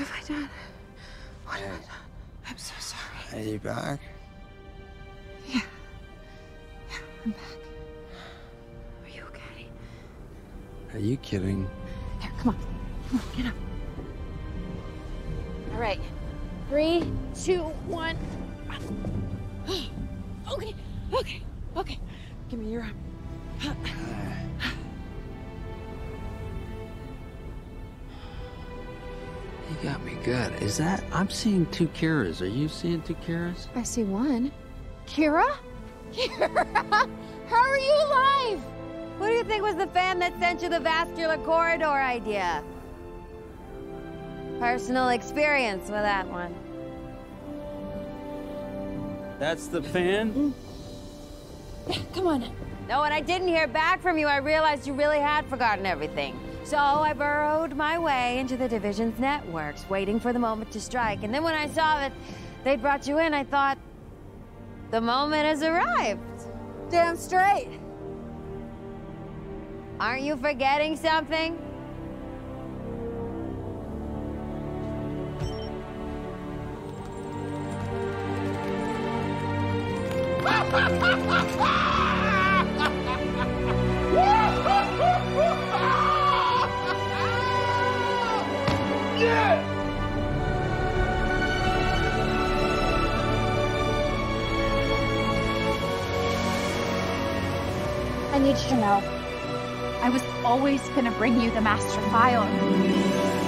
have I done? What have I done? I'm so sorry. Are you back? Yeah. Yeah, I'm back. Are you okay? Are you kidding? Here, come on. Come on, get up. All right. Three, two, one. Okay, okay, okay. Give me your arm. Ah. You got me good. Is that? I'm seeing two Keiras. Are you seeing two Keiras? I see one. Keira? Keira? How are you alive? Who do you think was the fan that sent you the vascular corridor idea? Personal experience with that one. That's the fan? Come on. No, when I didn't hear back from you, I realized you really had forgotten everything. So I burrowed my way into the division's networks, waiting for the moment to strike. And then when I saw that they'd brought you in, I thought, the moment has arrived. Damn straight. Aren't you forgetting something? I need you to know. I was always gonna bring you the master file.